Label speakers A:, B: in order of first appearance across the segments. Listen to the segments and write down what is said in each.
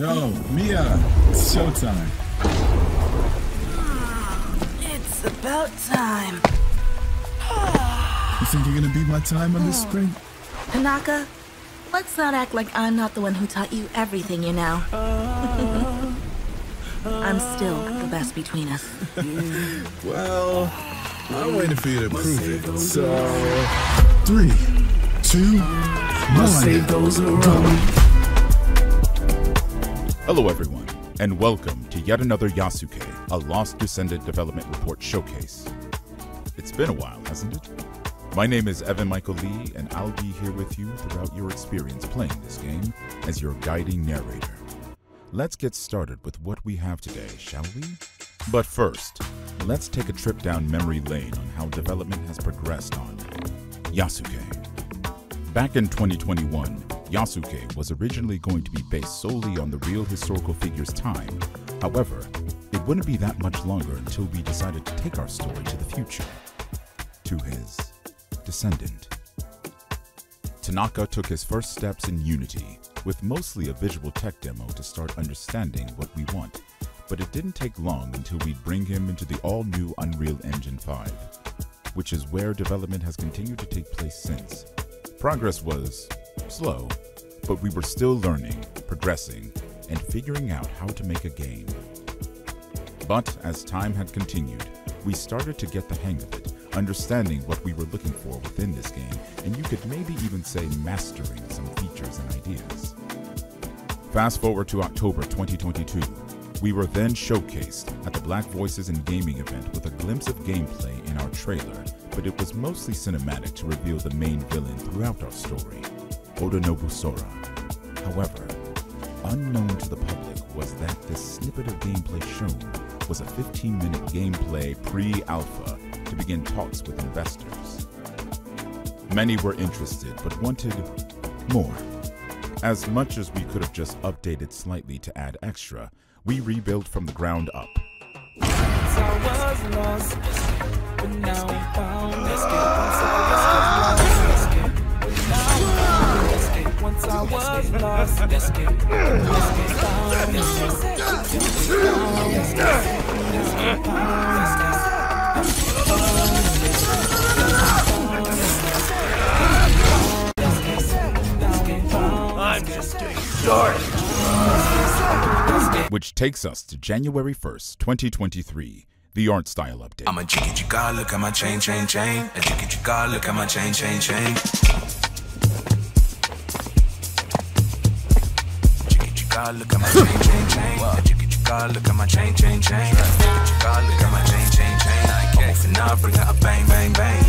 A: Yo, Mia, it's showtime.
B: Ah, it's about time.
A: You think you're gonna beat my time on this oh. sprint?
B: Tanaka, let's not act like I'm not the one who taught you everything you know. Uh, I'm uh. still the best between us.
A: Well, I'm waiting for you to prove it. So, three, two, one, go.
C: Hello, everyone, and welcome to yet another Yasuke, a Lost Descendant Development Report showcase. It's been a while, hasn't it? My name is Evan Michael Lee, and I'll be here with you throughout your experience playing this game as your guiding narrator. Let's get started with what we have today, shall we? But first, let's take a trip down memory lane on how development has progressed on Yasuke. Back in 2021, Yasuke was originally going to be based solely on the real historical figure's time. However, it wouldn't be that much longer until we decided to take our story to the future, to his descendant. Tanaka took his first steps in Unity, with mostly a visual tech demo to start understanding what we want, but it didn't take long until we'd bring him into the all-new Unreal Engine 5, which is where development has continued to take place since. Progress was slow, but we were still learning, progressing, and figuring out how to make a game. But as time had continued, we started to get the hang of it, understanding what we were looking for within this game, and you could maybe even say mastering some features and ideas. Fast forward to October 2022. We were then showcased at the Black Voices in Gaming event with a glimpse of gameplay in our trailer, but it was mostly cinematic to reveal the main villain throughout our story, Otonobu Sora. However, unknown to the public was that this snippet of gameplay shown was a 15 minute gameplay pre alpha to begin talks with investors. Many were interested but wanted more. As much as we could have just updated slightly to add extra, we rebuilt from the ground up.
D: Once I was lost, let's get, let's get found, let's get, let's get found, let's get, let's get found,
E: I'm just getting started.
C: Which takes us to January 1st, 2023, the art style update.
F: I'm a jiggy jigga, look at my chain, chain, chain. A jiggy jigga, look at my chain, chain, chain. Jiggy jigga, look at my chain, chain, chain. A jiggy jigga, look at my chain, chain, chain. Jiggy jigga, look at my chain, chain, chain. I'm moving up, bring out a bang, bang, bang.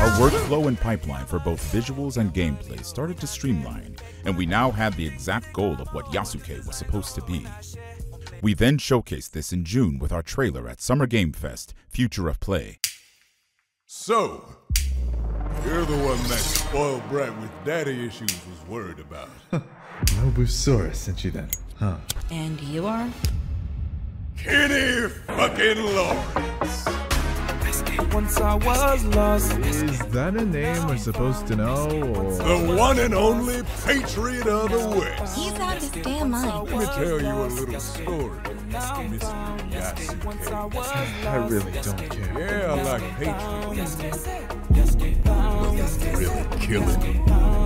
C: Our workflow and pipeline for both visuals and gameplay started to streamline, and we now had the exact goal of what Yasuke was supposed to be. We then showcased this in June with our trailer at Summer Game Fest Future of Play.
G: So, you're the one that spoiled brat with daddy issues was worried about.
H: Nobusaurus sent you then, huh?
B: And you are?
G: Kenny fucking Lawrence.
D: Once I was lost,
H: Is that a name we're supposed to know, or
G: The one and only patriot of the West.
B: He's out of his damn mind.
G: Let me tell you a little story, Mr. Yasuke.
H: I really don't care.
G: Yeah, I like patriots. Really killing.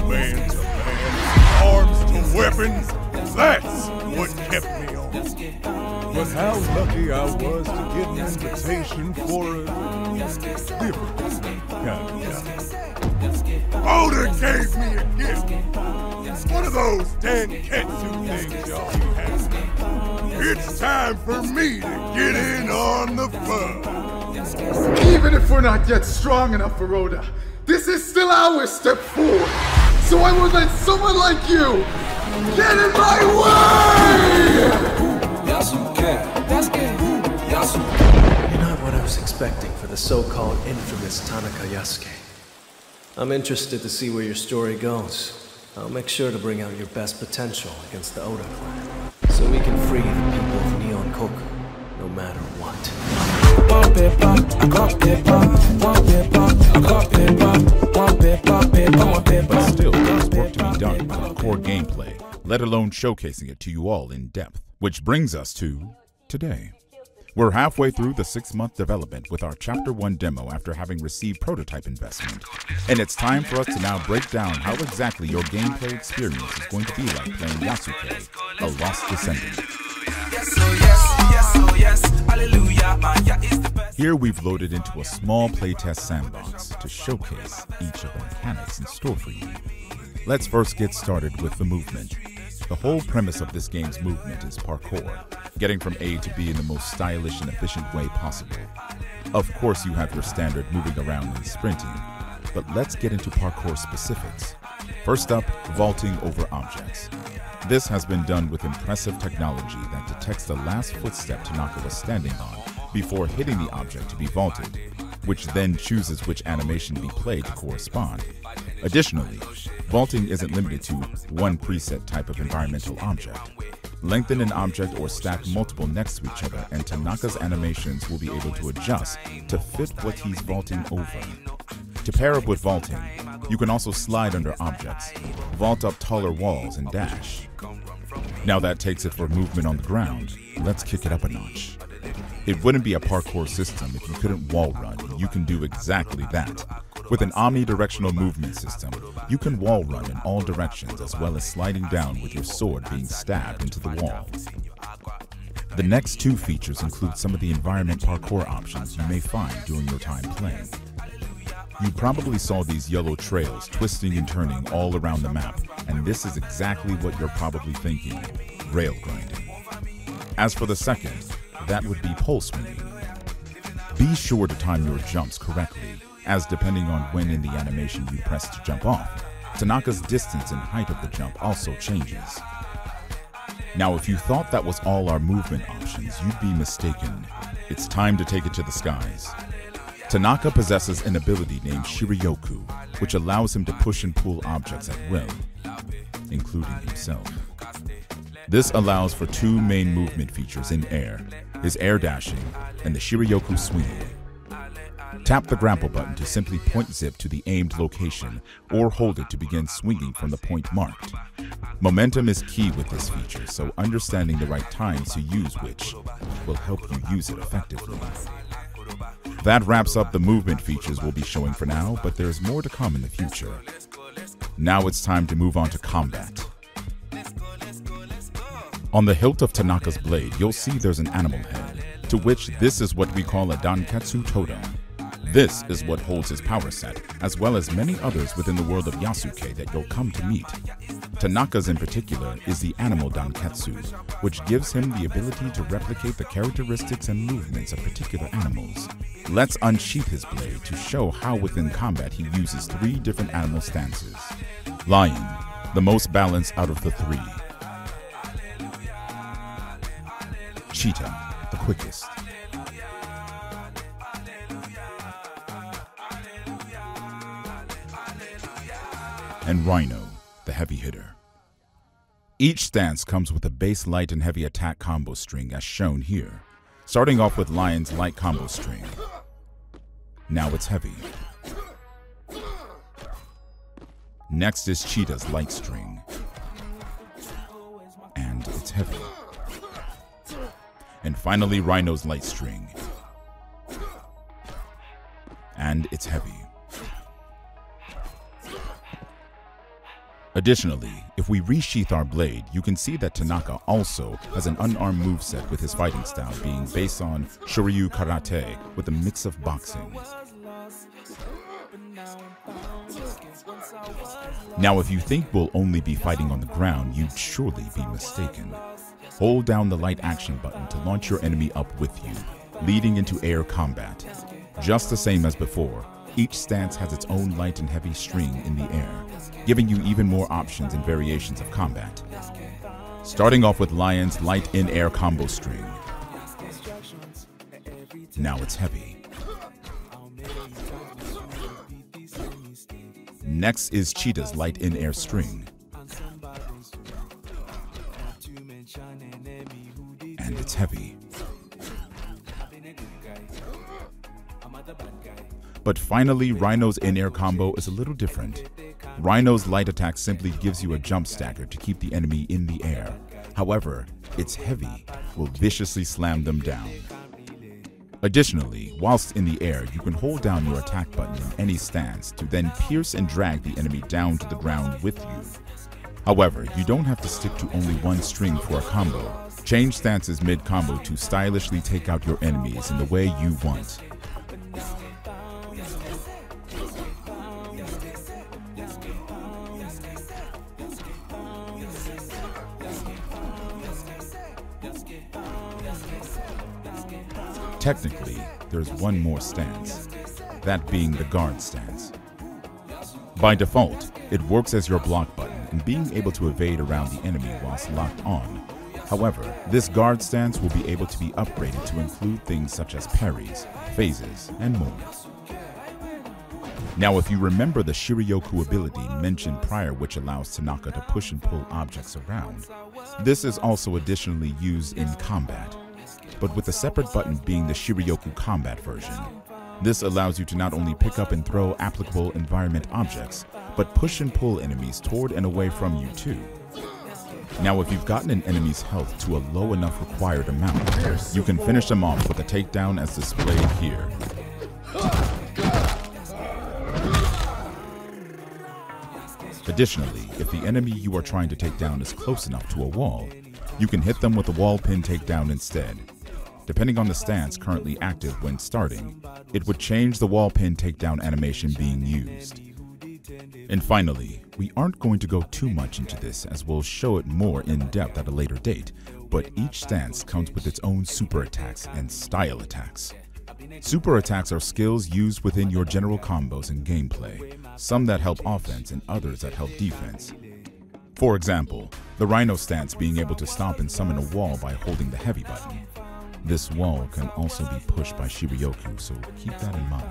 G: Man to man, arms to weapons. That's what kept me on. But how lucky I was to get an invitation for a different gave me a gift. One of those Danketsu things y'all having. It's time for me to get in on the fun.
I: Even if we're not yet strong enough for Oda, this is still our step forward. So I would let someone like you get in my way!
D: Yasuke, let's Yasuke.
J: What I was expecting for the so-called infamous Tanaka Yasuke. I'm interested to see where your story goes. I'll make sure to bring out your best potential against the Oda clan, so we can free the people of Neon Koku, no matter what.
C: But still, there's work to be done on our core gameplay, let alone showcasing it to you all in depth. Which brings us to today. We're halfway through the six month development with our Chapter 1 demo after having received prototype investment. And it's time for us to now break down how exactly your gameplay experience is going to be like playing Yasuke, a Lost Descendant. Here we've loaded into a small playtest sandbox to showcase each of the mechanics in store for you. Let's first get started with the movement. The whole premise of this game's movement is parkour, getting from A to B in the most stylish and efficient way possible. Of course, you have your standard moving around and sprinting, but let's get into parkour specifics. First up, vaulting over objects. This has been done with impressive technology that detects the last footstep Tanaka was standing on before hitting the object to be vaulted, which then chooses which animation to be played to correspond. Additionally, vaulting isn't limited to one preset type of environmental object. Lengthen an object or stack multiple next to each other, and Tanaka's animations will be able to adjust to fit what he's vaulting over. To pair up with vaulting, you can also slide under objects, vault up taller walls, and dash. Now that takes it for movement on the ground. Let's kick it up a notch. It wouldn't be a parkour system if you couldn't wall run. You can do exactly that. With an omnidirectional movement system, you can wall run in all directions as well as sliding down with your sword being stabbed into the wall. The next two features include some of the environment parkour options you may find during your time playing. You probably saw these yellow trails twisting and turning all around the map, and this is exactly what you're probably thinking rail grinding. As for the second, that would be pulse swinging. Be sure to time your jumps correctly, as depending on when in the animation you press to jump off, Tanaka's distance and height of the jump also changes. Now, if you thought that was all our movement options, you'd be mistaken. It's time to take it to the skies. Tanaka possesses an ability named Shiryoku, which allows him to push and pull objects at will, including himself. This allows for two main movement features in air, his air dashing and the Shiryoku swinging. Tap the grapple button to simply point zip to the aimed location or hold it to begin swinging from the point marked. Momentum is key with this feature, so understanding the right times to use which will help you use it effectively. That wraps up the movement features we'll be showing for now, but there's more to come in the future. Now it's time to move on to combat. On the hilt of Tanaka's blade, you'll see there's an animal head, to which this is what we call a Danketsu totem. This is what holds his power set, as well as many others within the world of Yasuke that you'll come to meet. Tanaka's in particular is the animal Danketsu, which gives him the ability to replicate the characteristics and movements of particular animals. Let's unsheath his blade to show how within combat he uses three different animal stances. Lion, the most balanced out of the three. Cheetah, the quickest. And Rhino, the heavy hitter. Each stance comes with a base light and heavy attack combo string as shown here, starting off with Lion's light combo string. Now it's heavy. Next is Cheetah's light string. And it's heavy. And finally, Rhino's light string. And it's heavy. Additionally, if we resheath our blade, you can see that Tanaka also has an unarmed moveset with his fighting style being based on Shoryu Karate with a mix of boxing. Now, if you think we'll only be fighting on the ground, you'd surely be mistaken. Hold down the light action button to launch your enemy up with you, leading into air combat. Just the same as before, each stance has its own light and heavy string in the air, giving you even more options and variations of combat. Starting off with Lion's light in-air combo string. Now it's heavy. Next is Cheetah's light in-air string. But finally, Rhino's in-air combo is a little different. Rhino's light attack simply gives you a jump stagger to keep the enemy in the air. However, its heavy will viciously slam them down. Additionally, whilst in the air, you can hold down your attack button in any stance to then pierce and drag the enemy down to the ground with you. However, you don't have to stick to only one string for a combo. Change stances mid-combo to stylishly take out your enemies in the way you want. Technically, there's one more stance, that being the guard stance. By default, it works as your block button and being able to evade around the enemy whilst locked on. However, this guard stance will be able to be upgraded to include things such as parries, phases, and more. Now if you remember the Shiryoku ability mentioned prior which allows Tanaka to push and pull objects around, this is also additionally used in combat but with a separate button being the Shiryoku combat version. This allows you to not only pick up and throw applicable environment objects, but push and pull enemies toward and away from you too. Now if you've gotten an enemy's health to a low enough required amount, you can finish them off with a takedown as displayed here. Additionally, if the enemy you are trying to take down is close enough to a wall, you can hit them with a wall pin takedown instead. Depending on the stance currently active when starting, it would change the wall pin takedown animation being used. And finally, we aren't going to go too much into this as we'll show it more in depth at a later date, but each stance comes with its own super attacks and style attacks. Super attacks are skills used within your general combos and gameplay, some that help offense and others that help defense. For example, the Rhino stance being able to stomp and summon a wall by holding the heavy button. This wall can also be pushed by Shiryoku, so keep that in mind.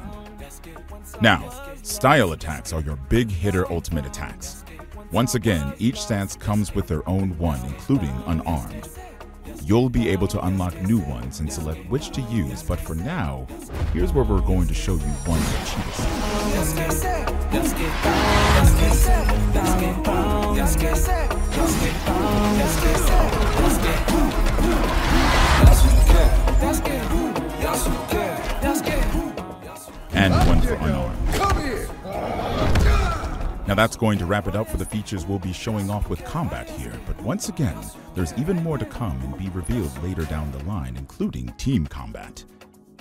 C: Now, style attacks are your big hitter ultimate attacks. Once again, each stance comes with their own one, including unarmed. You'll be able to unlock new ones and select which to use, but for now, here's where we're going to show you one and that's going to wrap it up for the features we'll be showing off with combat here, but once again, there's even more to come and be revealed later down the line, including team combat.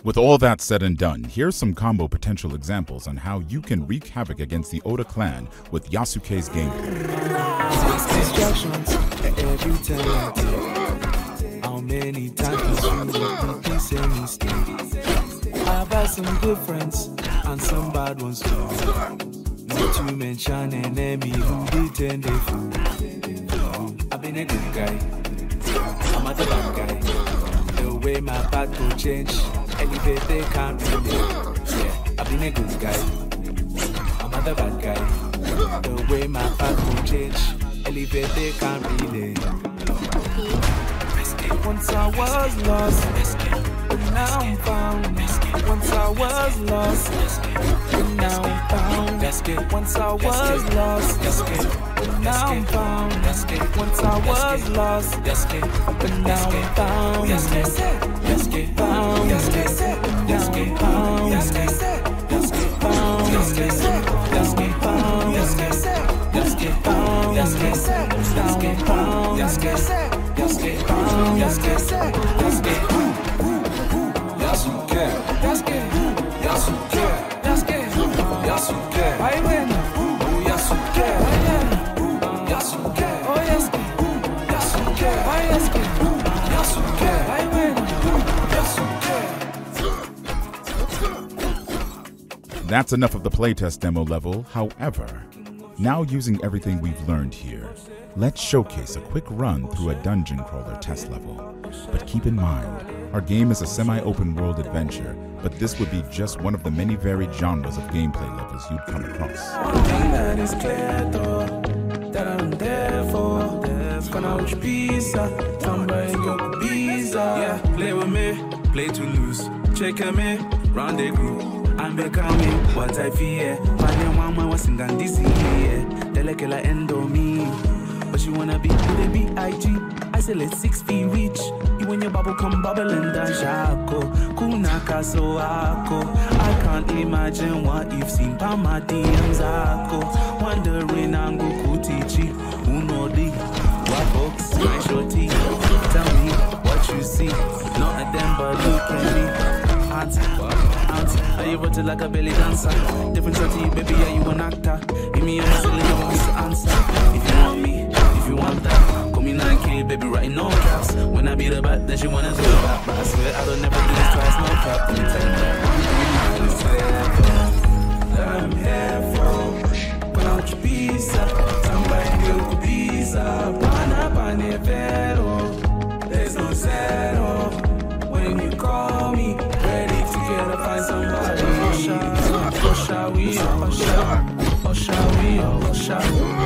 C: With all that said and done, here's some combo potential examples on how you can wreak havoc against the Oda clan with Yasuke's gameplay.
D: I've had some good friends and some bad ones too. To mention an enemy who fool. I've been a good guy, I'm a bad guy. The way my path will change, elevate they can't relate. Yeah, I've been a good guy, I'm a bad guy. The way my path will change, elevate they can't relate. Once I was lost, but now I'm found. Once I was lost, but now I'm found. Once I was lost, but now I'm found. Once I was lost, but now I'm found. Found, found, found, found, found, found.
C: That's enough of the playtest demo level, however, now using everything we've learned here, let's showcase a quick run through a dungeon crawler test level. But keep in mind, our game is a semi-open world adventure, but this would be just one of the many varied genres of gameplay levels you'd come across.
F: Play to lose.
D: check me, rendezvous. I'm becoming what I fear. One more was in endo me. But you wanna be with a B-I-G. I say let six feet reach. You and your bubble come bubbling down shako. Kunaka so ako. I can't imagine what you've seen my DMs ako. Wondering I'm kutichi. Uno di. What folks, my shorty. Tell me what you see. Not at them, but look at me. Auntie, auntie, are you rotted like a belly dancer? Different you, baby, are you an actor? Give me a silly, baby, right no caps. When I beat her back, then she wanna do that. But I swear I don't never do this twice, no cap. Let me tell you, that I'm here for. Couch pizza, somebody milk pizza, pana pane vero. There's no zero when you call me. Ready together, find somebody. Oh, shall we? Oh, shall we? Oh, shall we? Oh, shall we?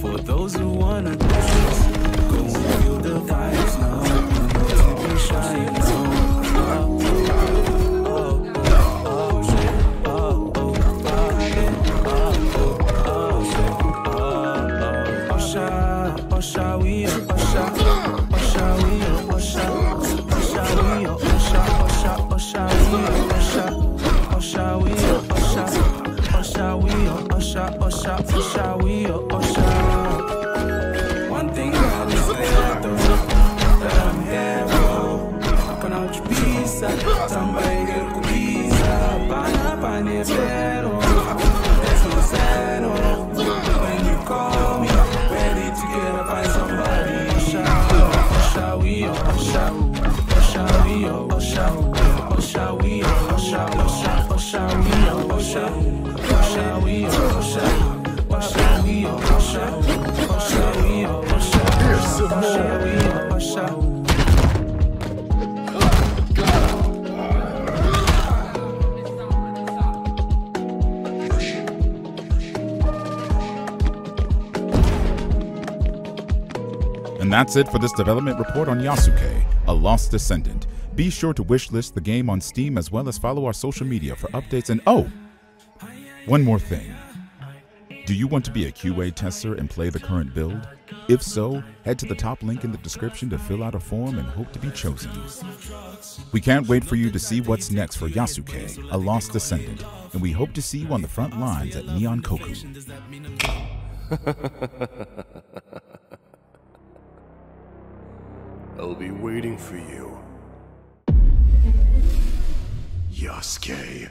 D: For those who wanna dance, 所有的
A: 猜想
D: 都
A: 被
D: 拆穿。
C: And that's it for this development report on Yasuke, A Lost Descendant. Be sure to wishlist the game on Steam as well as follow our social media for updates. And oh, one more thing. Do you want to be a QA tester and play the current build? If so, head to the top link in the description to fill out a form and hope to be chosen. We can't wait for you to see what's next for Yasuke, A Lost Descendant, and we hope to see you on the front lines at Neon Koku.
E: I'll be waiting for you. Yasuke.